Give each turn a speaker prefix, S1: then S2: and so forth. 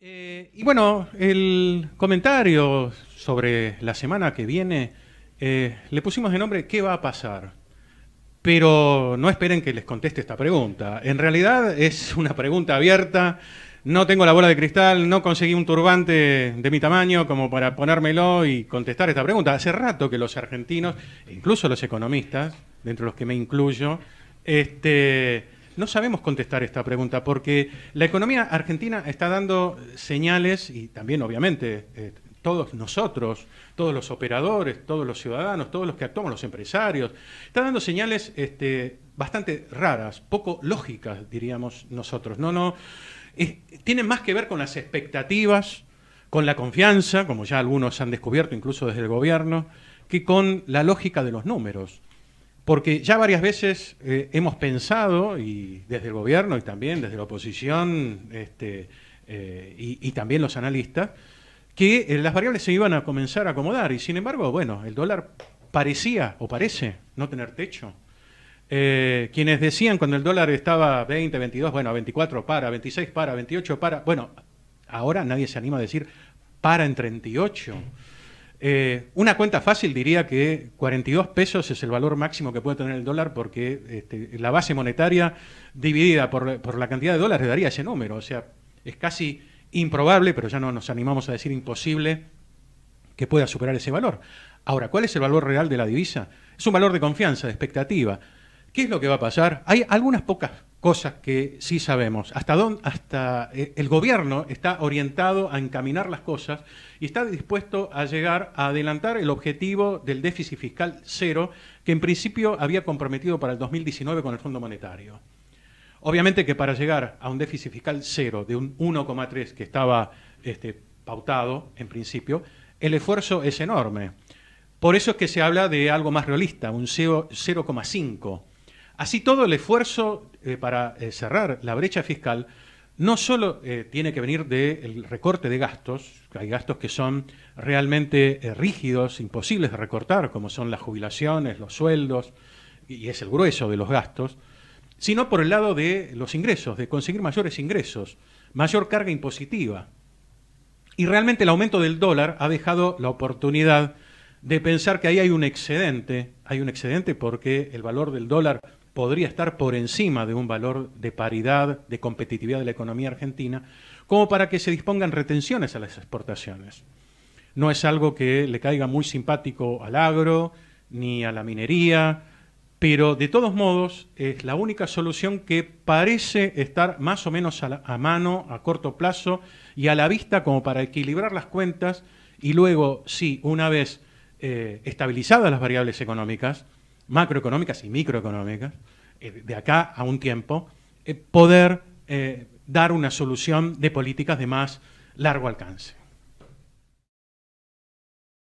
S1: Eh, y bueno, el comentario sobre la semana que viene eh, le pusimos de nombre ¿Qué va a pasar? Pero no esperen que les conteste esta pregunta. En realidad es una pregunta abierta. No tengo la bola de cristal, no conseguí un turbante de mi tamaño como para ponérmelo y contestar esta pregunta. Hace rato que los argentinos, incluso los economistas, dentro de los que me incluyo, este, no sabemos contestar esta pregunta porque la economía argentina está dando señales y también obviamente eh, todos nosotros, todos los operadores, todos los ciudadanos, todos los que actuamos, los empresarios, está dando señales este, bastante raras, poco lógicas, diríamos nosotros. No, no, tienen más que ver con las expectativas, con la confianza, como ya algunos han descubierto incluso desde el gobierno, que con la lógica de los números porque ya varias veces eh, hemos pensado, y desde el gobierno y también desde la oposición este, eh, y, también los analistas, que eh, las variables se iban a comenzar a acomodar y sin embargo, bueno, el dólar parecía o parece no tener techo. quienes decían cuando el dólar estaba 20, 22, bueno, 24 para, 26 para, 28 para, bueno, ahora nadie se anima a decir para en 38. Eh, una cuenta fácil diría que 42 pesos es el valor máximo que puede tener el dólar porque este, la base monetaria dividida por, la cantidad de dólares daría ese número. O sea, es casi improbable, pero ya no nos animamos a decir imposible, que pueda superar ese valor. Ahora, ¿cuál es el valor real de la divisa? Es un valor de confianza, de expectativa. ¿Qué es lo que va a pasar? Hay algunas pocas cosas que sí sabemos. Hasta, dónde, hasta eh, el gobierno está orientado a encaminar las cosas y está dispuesto a llegar a adelantar el objetivo del déficit fiscal cero que en principio había comprometido para el 2019 con el Fondo Monetario. Obviamente que para llegar a un déficit fiscal cero de un 1,3 que estaba este, pautado en principio, el esfuerzo es enorme. Por eso es que se habla de algo más realista, un 0,5 Así todo el esfuerzo eh, para eh, cerrar la brecha fiscal no solo eh, tiene que venir del recorte de gastos, hay gastos que son realmente rígidos, imposibles de recortar, como son las jubilaciones, los sueldos, y es el grueso de los gastos, sino por el lado de los ingresos, de conseguir mayores ingresos, mayor carga impositiva. Y realmente el aumento del dólar ha dejado la oportunidad de pensar que ahí hay un excedente, hay un excedente porque el valor del dólar podría estar por encima de un valor de paridad, de competitividad de la economía argentina, como para que se dispongan retenciones a las exportaciones. No es algo que le caiga muy simpático al agro ni a la minería, pero de todos modos es la única solución que parece estar más o menos a, mano, a corto plazo y a la vista como para equilibrar las cuentas y luego, sí, una vez eh, estabilizadas las variables económicas, macroeconómicas y microeconómicas, eh, de acá a un tiempo, eh, poder eh, dar una solución de políticas de más largo alcance.